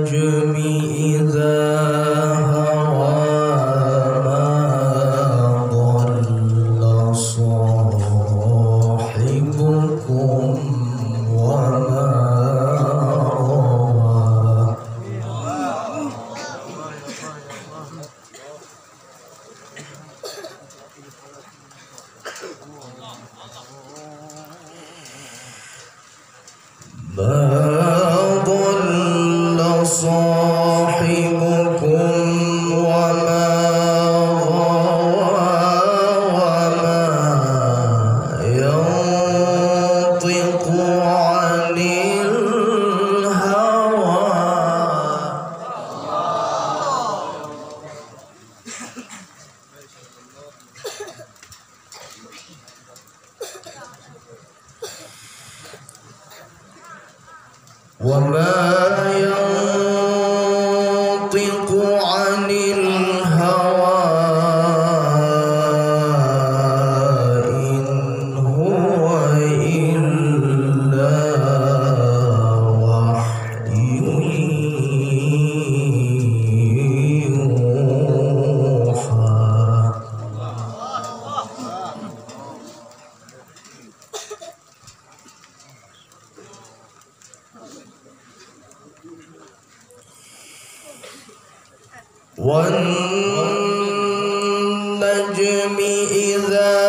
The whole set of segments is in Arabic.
والنجم ও আমরা والنجم إذا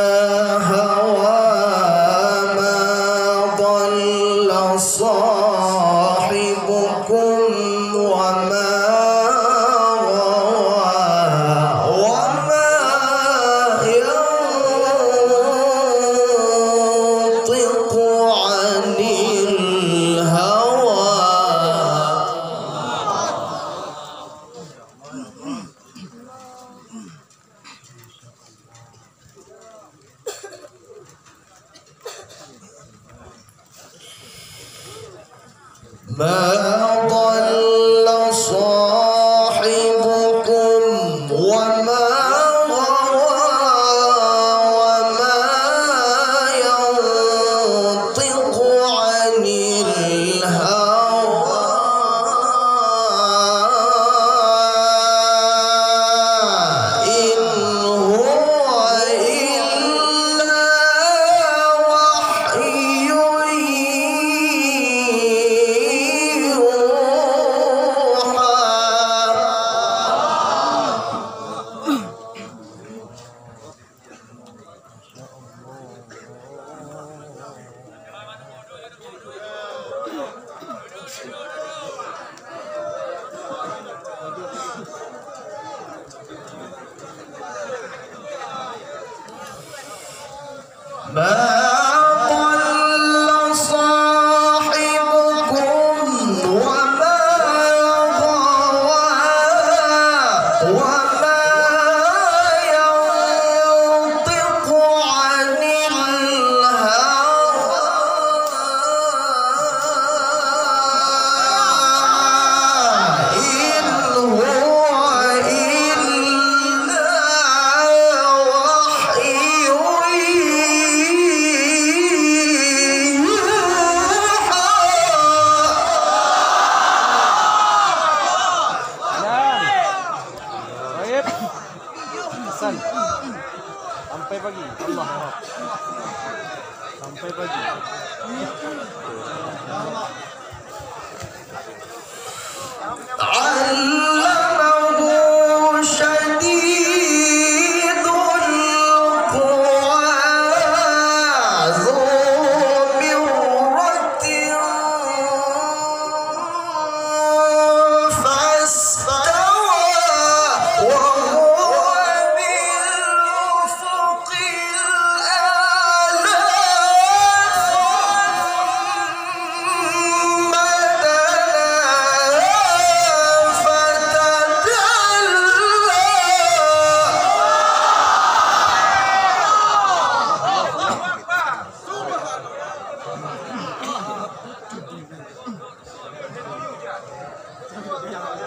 그냥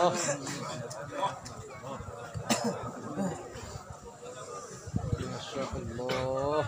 ما شاء الله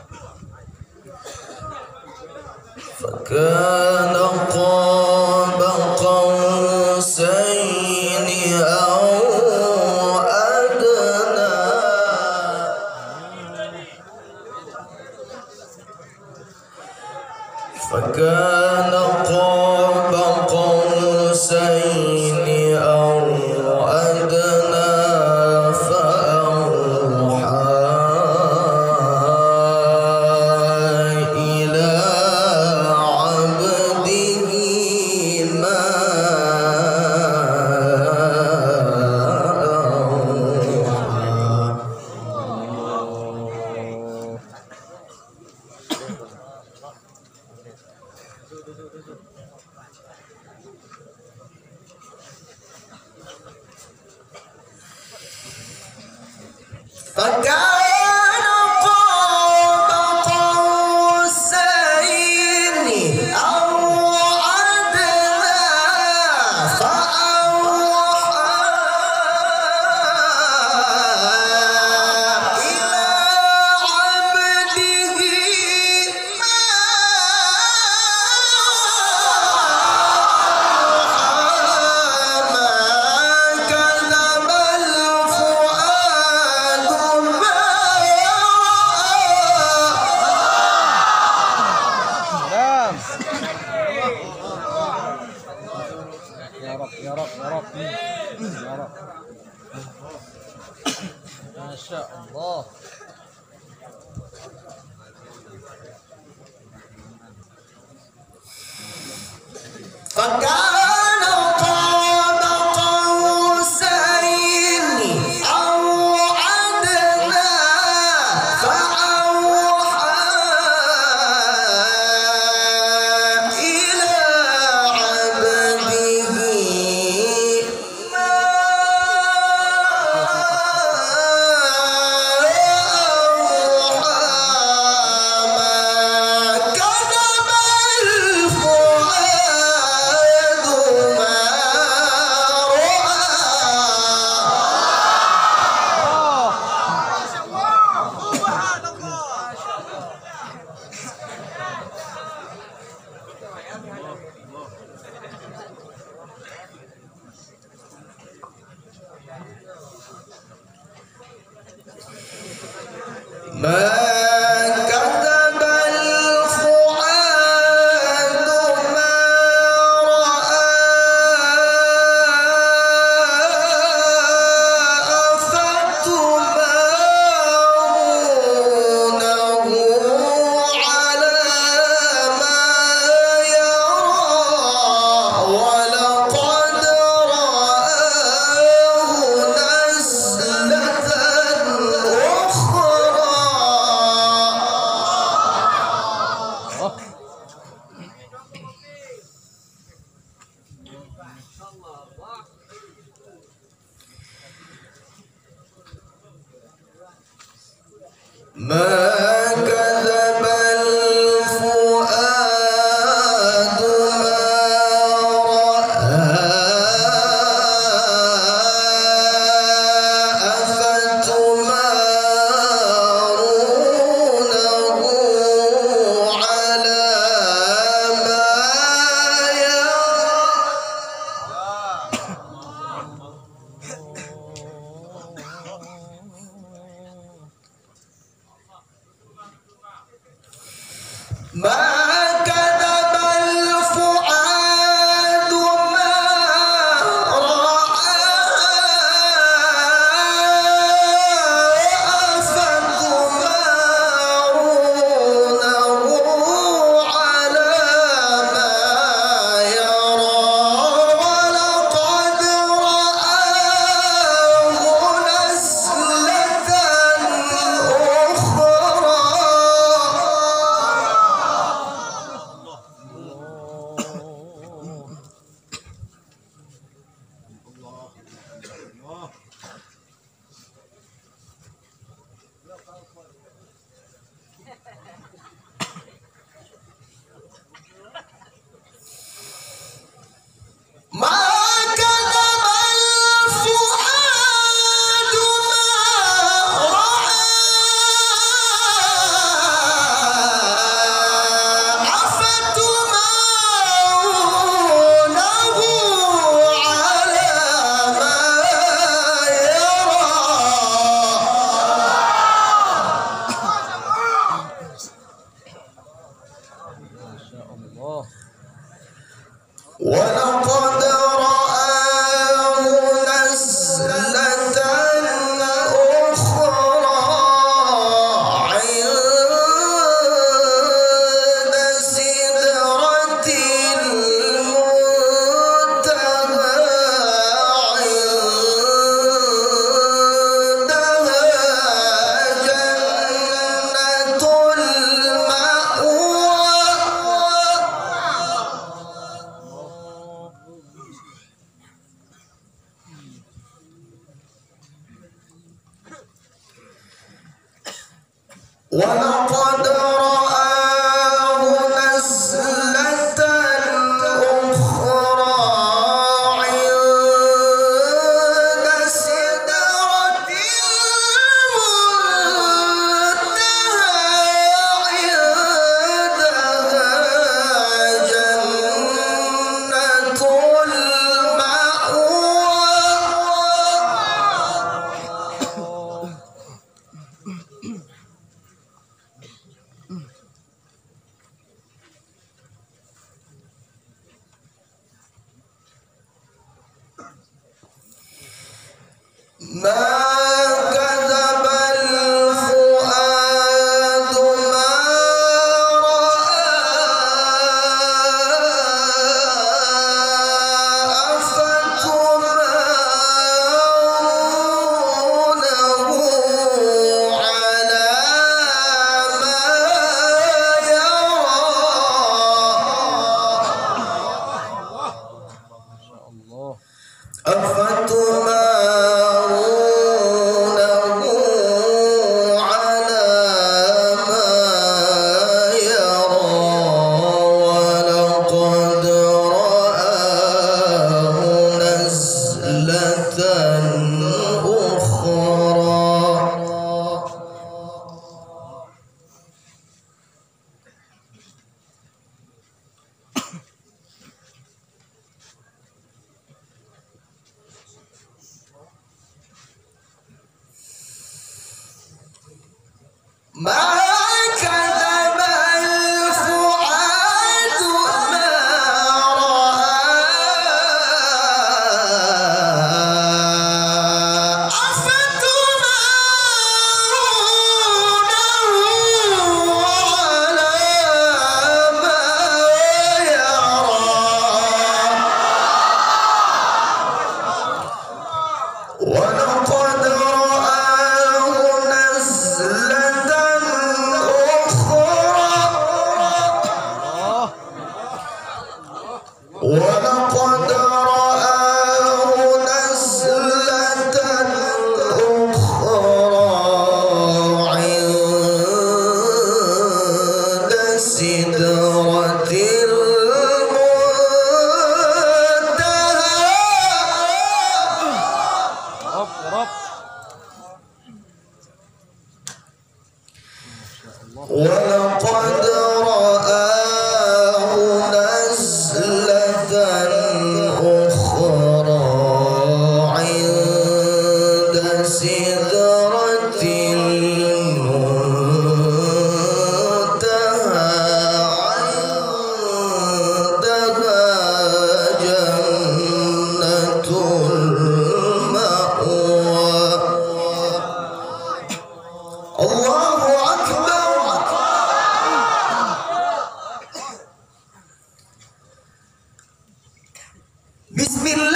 Bismillah.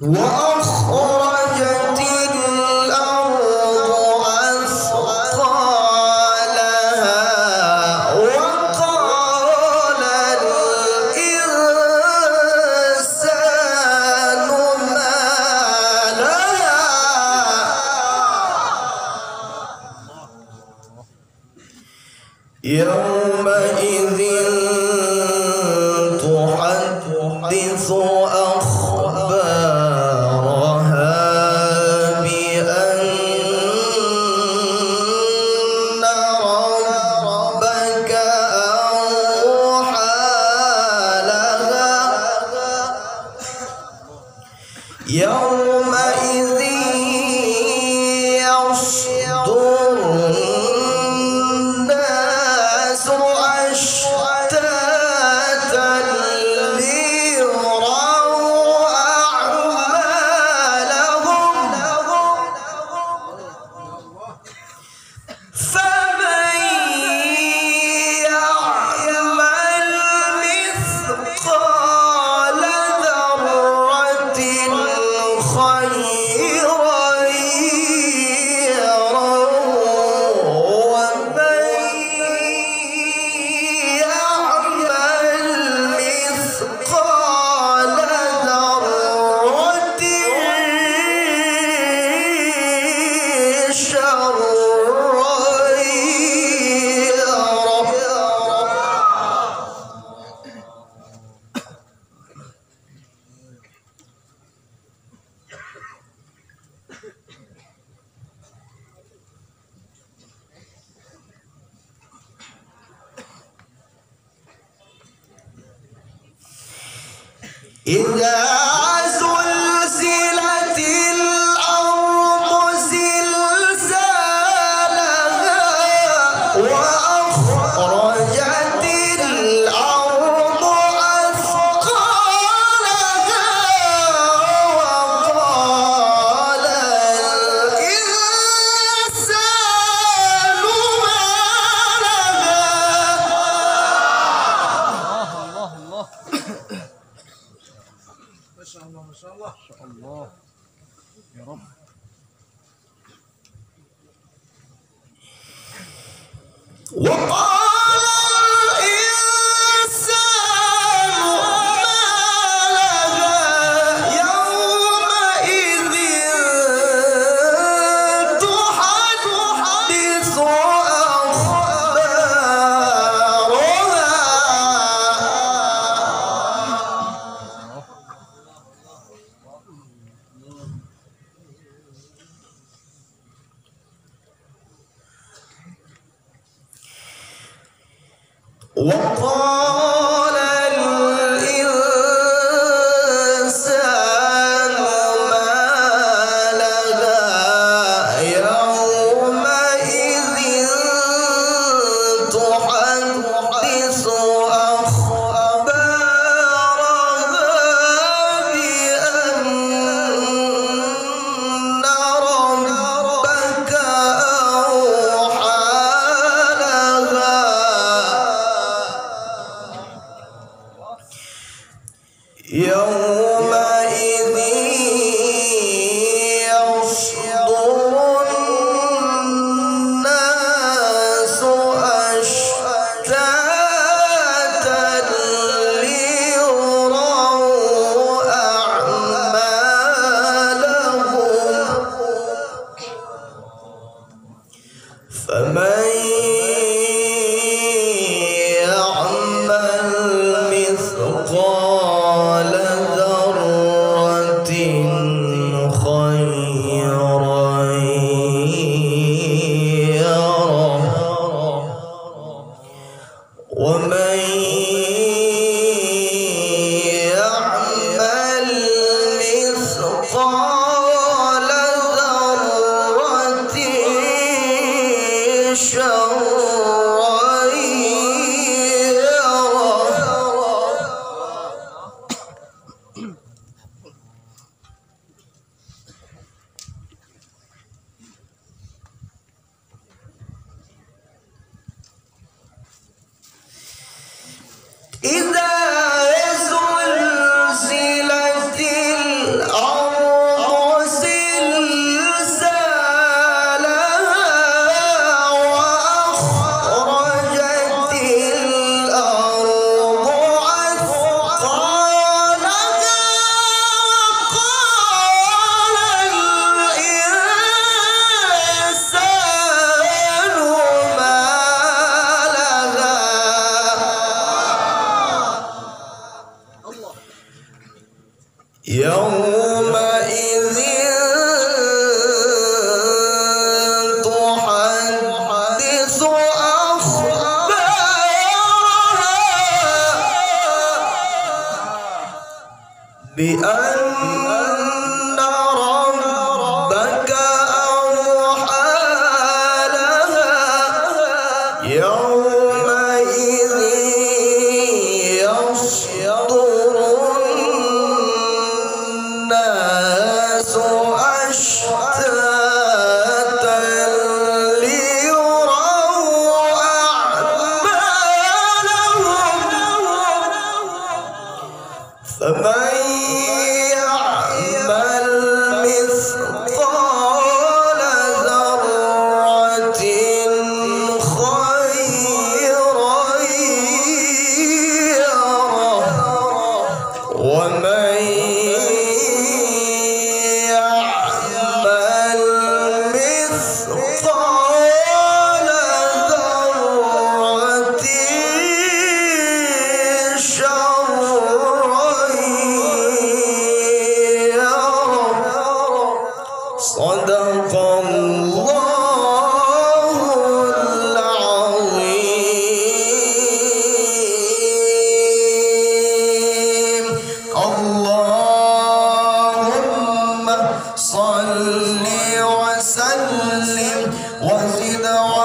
وأخرجت يومئذ 終わった يومئذ وسلم وزد وبارك